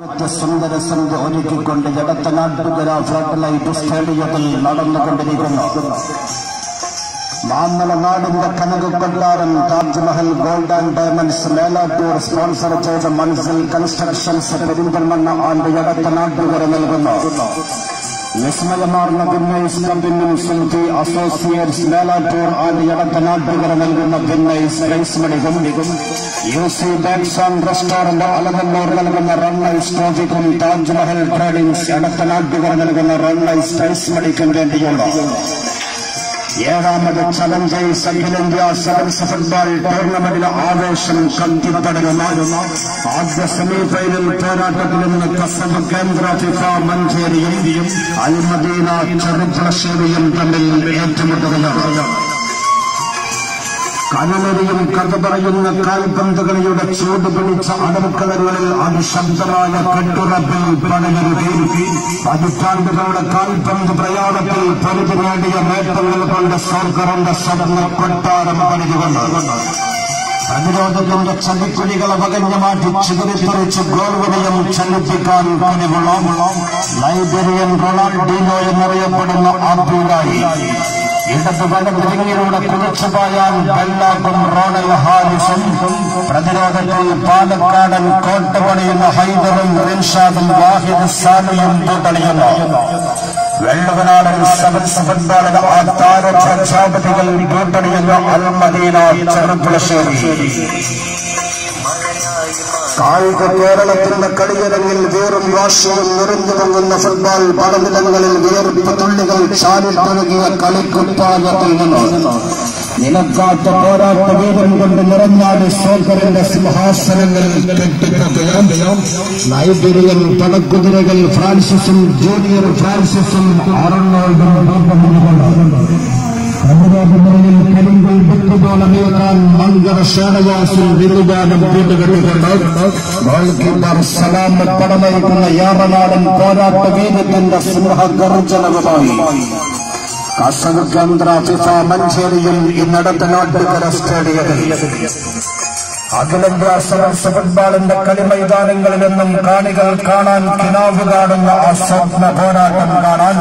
സുന്ദര സന്ധ്യ ഒരുക്കിക്കൊണ്ട് ജഗത്തനാട്ടുകര flood light സ്റ്റേഡിയത്തിൽ നടന്നുകൊണ്ടിരിക്കുന്നു. മാമല നാടിന്റെ കനക കൊട്ടാരം Tajmahal gold and diamonds Melattur sponsor ചെയ്ത മൻസിൽ കൺസ്ട്രക്ഷൻസ് പെരിന്തൽമണ്ണ ആൻഡ് ജഗത്തനാട്ടുകര നൽകുന്നു. വിസ്മയമാർന്ന വിന്നൈസ് കമ്പനിയും silky associates Melattur and Jagathanattukara നൽകുന്ന വിന്നൈസ് പ്രൈസ് മണിക്കും U C bakes and restaurant Alanallur നൽകുന്ന റണ്ണൈസ് ട്രോഫിക്കും താജ്മഹൽ ട്രേഡിംഗ്സ് ജഗത്തനാട്ടുകര നൽകുന്ന റണ്ണൈസ് പ്രൈസ് മണിക്കും വേണ്ടിയുള്ള ഏഴാമത് ചലഞ്ചേഴ്സ് അഖിലേന്ത്യാ സെവൻസ് ഫുട്ബോൾ ടൂർണമെന്റിൽ ആവേശം കത്തിപ്പടരുന്ന ആദ്യ സെമി ഫൈനൽ പോരാട്ടത്തിൽ നിന്ന് കസബ് കേന്ദ്ര ഫിഫ മഞ്ചേരിയും അൽമദീന ചെറുപ്പളശ്ശേരിയും തമ്മിൽ ഏറ്റുമുട്ടുകയാണ് കനലരിയും കഥ പറയുന്ന കാൽപന്തുകളിയുടെ ചൂട് പിടിച്ച അടുക്കളകളിൽ അതിശബ്ദമായ കെട്ടുറപ്പിൽ പടയൊരുക്കി പതിറ്റാണ്ടുകളുടെ കാൽപന്ത് പ്രയാണത്തിൽ പരിധി നേടിയ നേട്ടങ്ങൾ കൊണ്ട് സർക്കാരിന്റെ സ്വപ്ന കൊട്ടാരം പണിതുകൊണ്ട് പ്രതിരോധത്തിന്റെ ചതിക്കുഴികളെ വകഞ്ഞു മാറ്റി ചിതറിത്തെറിച്ച് ഗോൾവലയം ചലിപ്പിക്കാൻ കഴിവുള്ള ലൈബ്രറിയൻ റൊണാൾഡീനോ എന്നറിയപ്പെടുന്ന ആപ്പിളായി ഇടത് വലതിരിങ്ങിലൂടെ കുതിച്ചുപോയാൽ വെള്ളാക്കും റോണൽ ഹാരിസും പ്രതിരോധത്തിൽ പാലക്കാടൻ കോട്ട പണിയുന്ന ഹൈദറും റിൻഷാദും വാഹിദ് സാമിയും കൂട്ടണിയുന്നു വെള്ളവനാടൻ സെവൻസ് ഫുട്ബോളിലെ ആ താര പ്രഖ്യാപതികൾ കൂട്ടണിയുന്ന അൽമദീന ചെറുപ്പുളശ്ശേരി. കായിക കേരളത്തിന്റെ കളിയരങ്ങിൽ വേറും വാശിയും നിറഞ്ഞു പൊങ്ങുന്ന ഫുട്ബോൾ പടനിലങ്ങളിൽ വിയർപ്പ് തുള്ളികൾ ചാലിൽ കളിക്കുപ്പായത്തിൽ നിന്ന്. നിലക്കാത്ത പോരാട്ട വീരം കൊണ്ട് നിറഞ്ഞാട് സോക്കറിന്റെ സിംഹാസനങ്ങളിൽ നൈബീരിയൻ പടക്കുതിരകൾ ഫ്രാൻസിസും ജൂനിയർ ഫ്രാൻസിസും അറുന്നോൾഡും പടമയക്കുന്ന ഏറനാടൻ പോരാട്ട വീരത്തിന്റെ സിംഹഗർജനവുമായി കേന്ദ്ര ഫിഫ മഞ്ചേരിയിൽ ഇന്നടത്ത് നാട്ടുകര സ്റ്റേഡിയത്തിൽ അഖിലേന്ത്യാ ഫുട്ബോളിന്റെ കളിമൈതാനങ്ങളിൽ നിന്നും കാണികൾ കാണാൻ കിനാവ് കാണുന്ന ആ സ്വപ്ന പോരാട്ടം കാണാൻ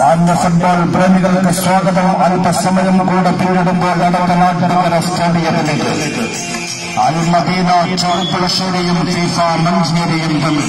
മാന്യ ഫുട്ബോൾ പ്രേമികൾക്ക് സ്വാഗതം അല്പസമയം കൂടെ പിന്നിടുമ്പോൾ നടക്കുന്ന നാട്ടുകര സ്റ്റേഡിയത്തിലേക്ക്. അൽമദീന ചെറുപ്പുളശ്ശേരിയും ഫിഫ മഞ്ചേരിയും തമ്മിൽ.